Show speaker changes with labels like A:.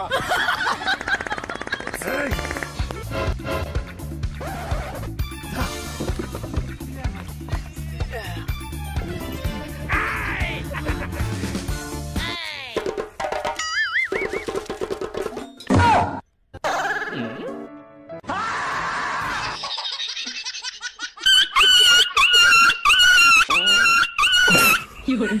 A: 마. 이거를